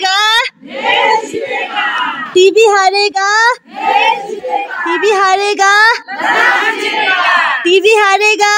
जीतेगा? टीवी हारेगा? टीवी हारेगा? टीवी हारेगा?